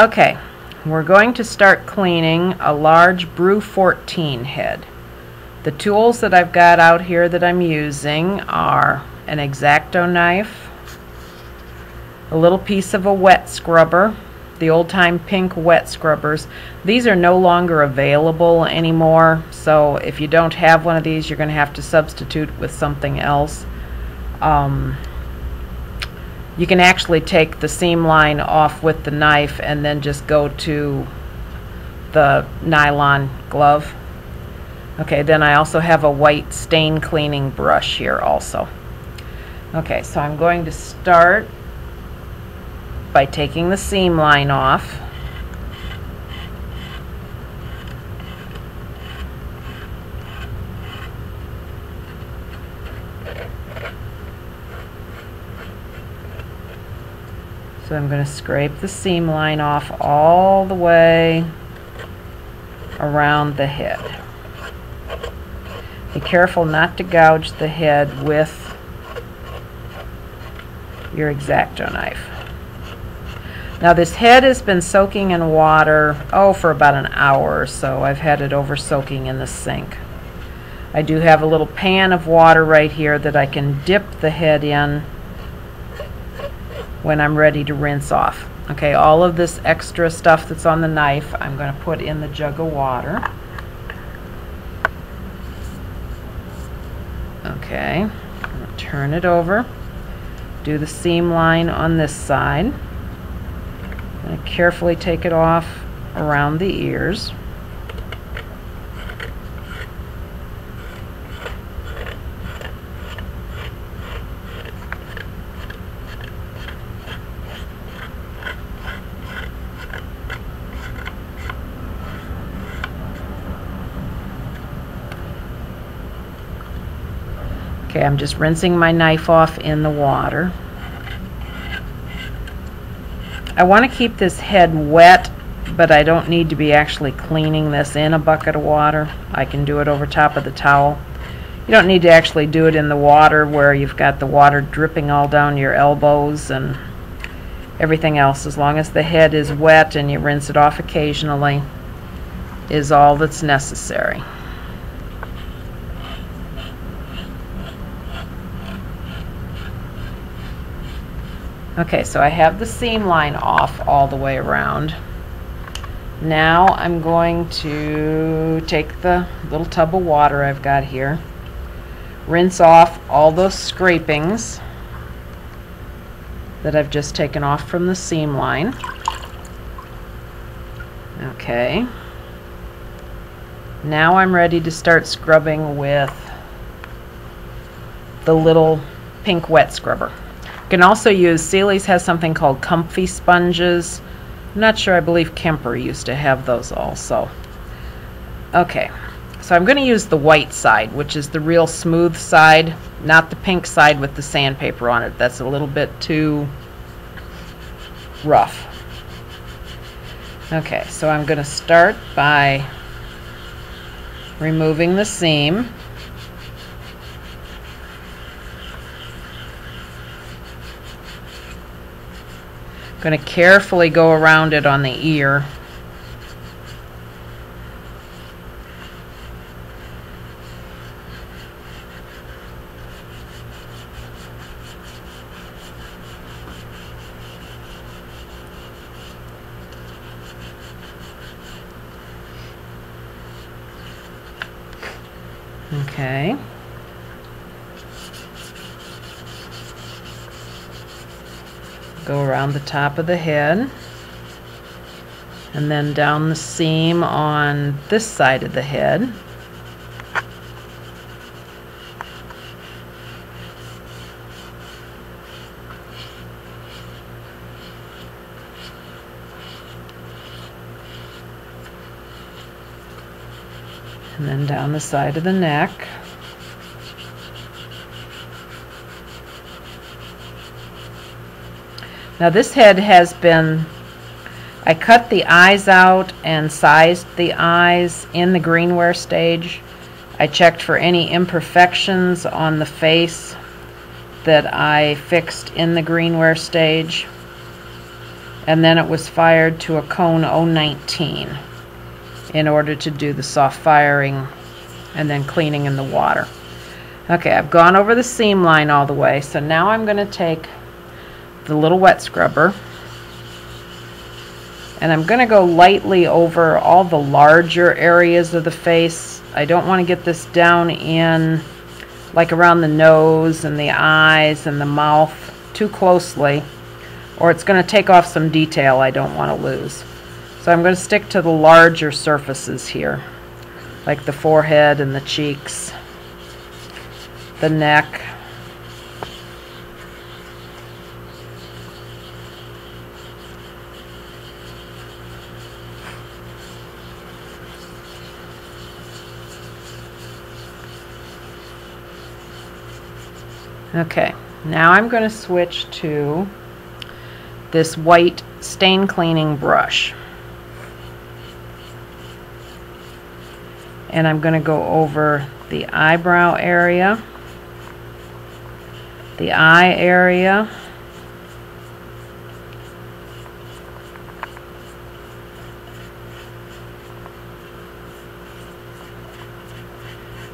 Okay, we're going to start cleaning a large Bru 14 head. The tools that I've got out here that I'm using are an X-Acto knife, a little piece of a wet scrubber, the old-time pink wet scrubbers. These are no longer available anymore, so if you don't have one of these, you're going to have to substitute with something else. Um, you can actually take the seam line off with the knife and then just go to the nylon glove. Okay, then I also have a white stain cleaning brush here also. Okay, so I'm going to start by taking the seam line off. So I'm going to scrape the seam line off all the way around the head. Be careful not to gouge the head with your X-Acto knife. Now this head has been soaking in water, oh, for about an hour or so. I've had it over soaking in the sink. I do have a little pan of water right here that I can dip the head in when I'm ready to rinse off. Okay, all of this extra stuff that's on the knife, I'm going to put in the jug of water. Okay, turn it over. Do the seam line on this side. And carefully take it off around the ears. Okay, I'm just rinsing my knife off in the water. I want to keep this head wet, but I don't need to be actually cleaning this in a bucket of water. I can do it over top of the towel. You don't need to actually do it in the water where you've got the water dripping all down your elbows and everything else. As long as the head is wet and you rinse it off occasionally is all that's necessary. Okay, so I have the seam line off all the way around. Now I'm going to take the little tub of water I've got here, rinse off all those scrapings that I've just taken off from the seam line. Okay. Now I'm ready to start scrubbing with the little pink wet scrubber. You can also use, Seeley's has something called comfy sponges. I'm not sure, I believe Kemper used to have those also. Okay, so I'm going to use the white side, which is the real smooth side, not the pink side with the sandpaper on it. That's a little bit too rough. Okay, so I'm going to start by removing the seam. Going to carefully go around it on the ear. Okay. Go around the top of the head and then down the seam on this side of the head. And then down the side of the neck. Now this head has been, I cut the eyes out and sized the eyes in the greenware stage. I checked for any imperfections on the face that I fixed in the greenware stage. and then it was fired to a cone 019 in order to do the soft firing and then cleaning in the water. Okay, I've gone over the seam line all the way, so now I'm going to take the little wet scrubber and I'm going to go lightly over all the larger areas of the face. I don't want to get this down in like around the nose and the eyes and the mouth too closely or it's going to take off some detail I don't want to lose. So I'm going to stick to the larger surfaces here, like the forehead and the cheeks, the neck. Okay, now I'm going to switch to this white stain cleaning brush. And I'm going to go over the eyebrow area, the eye area,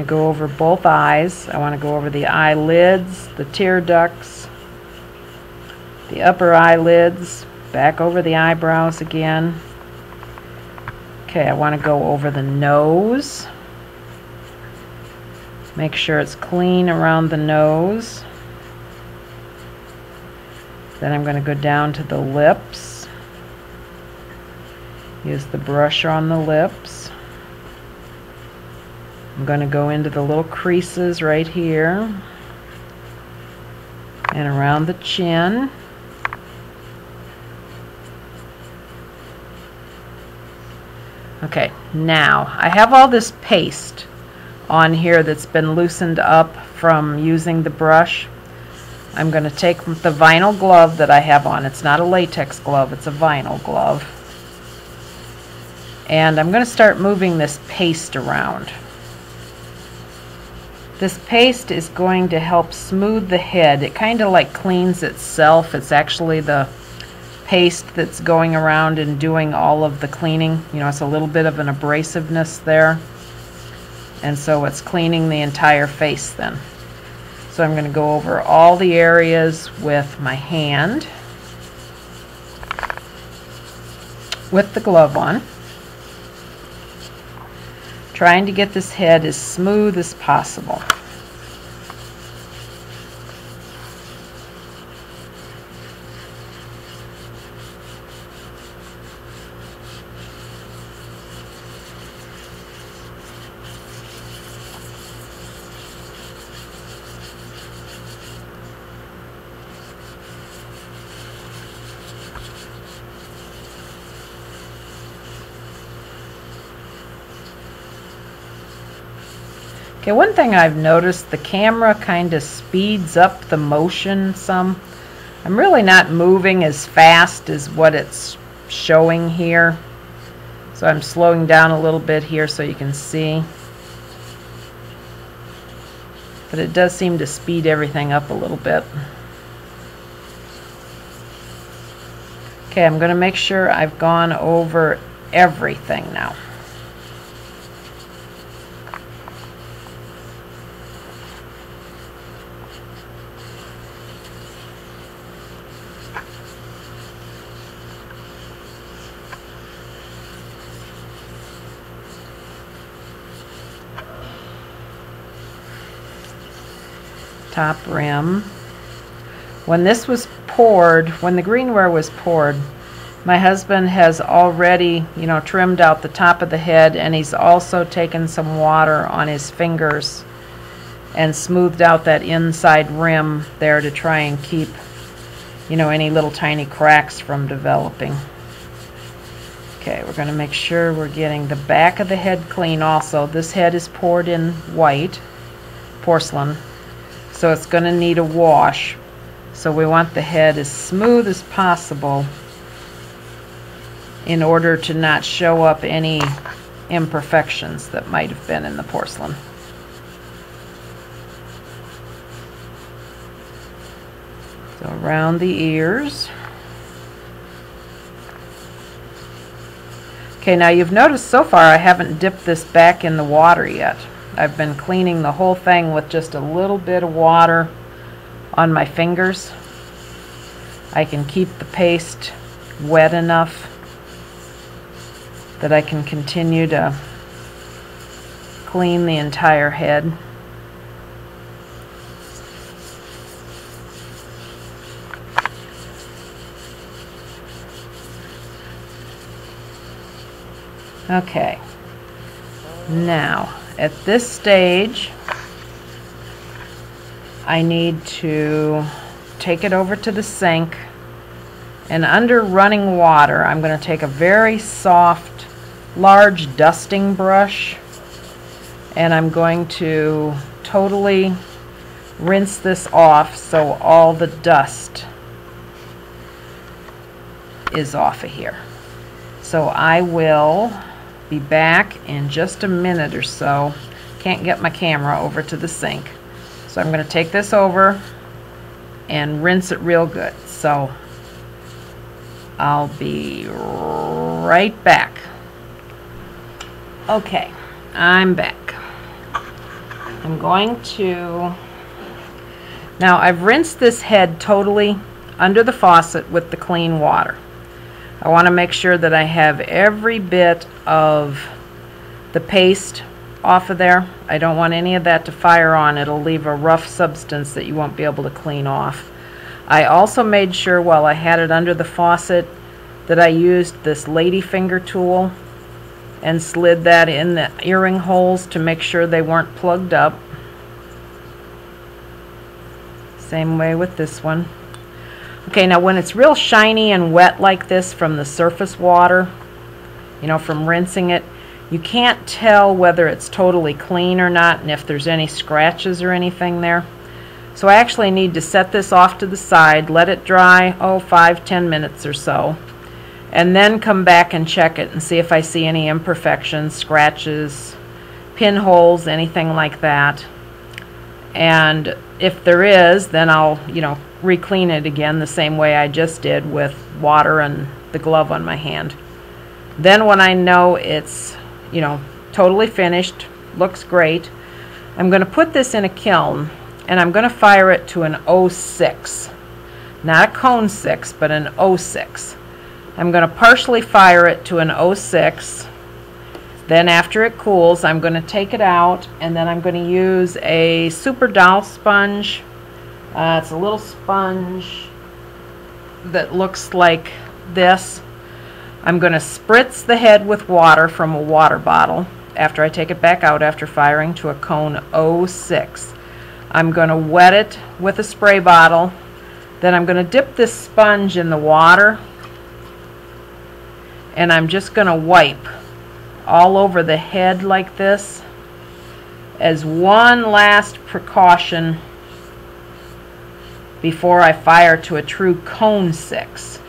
I go over both eyes. I want to go over the eyelids, the tear ducts, the upper eyelids, back over the eyebrows again. Okay, I want to go over the nose. Make sure it's clean around the nose. Then I'm going to go down to the lips. Use the brush on the lips. I'm going to go into the little creases right here and around the chin. Okay, now I have all this paste on here that's been loosened up from using the brush. I'm going to take the vinyl glove that I have on. It's not a latex glove, it's a vinyl glove. And I'm going to start moving this paste around. This paste is going to help smooth the head. It kind of like cleans itself. It's actually the paste that's going around and doing all of the cleaning. You know, it's a little bit of an abrasiveness there. And so it's cleaning the entire face then. So I'm going to go over all the areas with my hand with the glove on. Trying to get this head as smooth as possible. Okay, one thing I've noticed, the camera kind of speeds up the motion some. I'm really not moving as fast as what it's showing here. So I'm slowing down a little bit here so you can see. But it does seem to speed everything up a little bit. Okay, I'm going to make sure I've gone over everything now. Top rim. When this was poured, when the greenware was poured, my husband has already, you know, trimmed out the top of the head and he's also taken some water on his fingers and smoothed out that inside rim there to try and keep, you know, any little tiny cracks from developing. Okay, we're going to make sure we're getting the back of the head clean also. This head is poured in white porcelain so it's going to need a wash. So we want the head as smooth as possible in order to not show up any imperfections that might have been in the porcelain. So around the ears. Okay, now you've noticed so far I haven't dipped this back in the water yet. I've been cleaning the whole thing with just a little bit of water on my fingers. I can keep the paste wet enough that I can continue to clean the entire head. Okay. Now, at this stage, I need to take it over to the sink and under running water I'm going to take a very soft large dusting brush and I'm going to totally rinse this off so all the dust is off of here. So I will be back in just a minute or so. Can't get my camera over to the sink. So I'm going to take this over and rinse it real good. So I'll be right back. Okay, I'm back. I'm going to... Now I've rinsed this head totally under the faucet with the clean water. I want to make sure that I have every bit of the paste off of there. I don't want any of that to fire on. It'll leave a rough substance that you won't be able to clean off. I also made sure while I had it under the faucet that I used this ladyfinger tool and slid that in the earring holes to make sure they weren't plugged up. Same way with this one. Okay, now when it's real shiny and wet like this from the surface water, you know, from rinsing it, you can't tell whether it's totally clean or not and if there's any scratches or anything there. So I actually need to set this off to the side, let it dry, oh, five, ten minutes or so, and then come back and check it and see if I see any imperfections, scratches, pinholes, anything like that. And if there is, then I'll, you know, re-clean it again the same way I just did with water and the glove on my hand. Then when I know it's, you know, totally finished, looks great, I'm going to put this in a kiln and I'm going to fire it to an 06. Not a cone 6, but an 06. I'm going to partially fire it to an 06. Then after it cools, I'm going to take it out and then I'm going to use a super doll sponge uh, it's a little sponge that looks like this. I'm going to spritz the head with water from a water bottle after I take it back out after firing to a cone 06. I'm going to wet it with a spray bottle. Then I'm going to dip this sponge in the water and I'm just going to wipe all over the head like this as one last precaution before I fire to a true cone 6.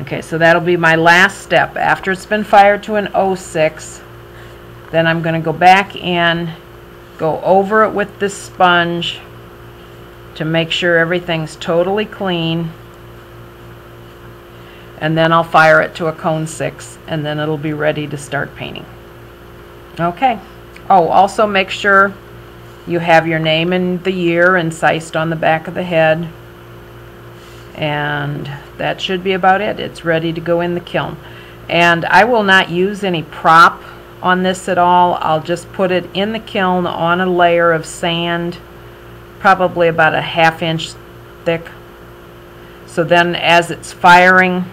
Okay, so that'll be my last step. After it's been fired to an 06, then I'm going to go back in, go over it with this sponge to make sure everything's totally clean. And then I'll fire it to a cone 6, and then it'll be ready to start painting. Okay. Oh, also make sure you have your name and the year incised on the back of the head. And that should be about it. It's ready to go in the kiln. And I will not use any prop on this at all. I'll just put it in the kiln on a layer of sand, probably about a half inch thick. So then as it's firing,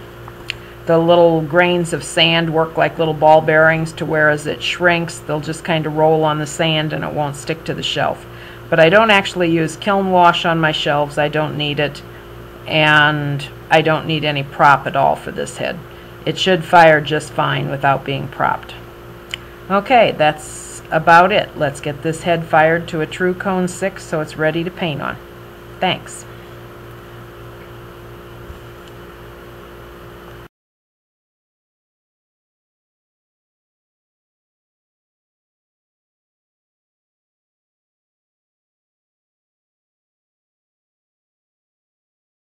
the little grains of sand work like little ball bearings to where as it shrinks, they'll just kind of roll on the sand and it won't stick to the shelf. But I don't actually use kiln wash on my shelves. I don't need it. And I don't need any prop at all for this head. It should fire just fine without being propped. Okay, that's about it. Let's get this head fired to a true cone 6 so it's ready to paint on. Thanks.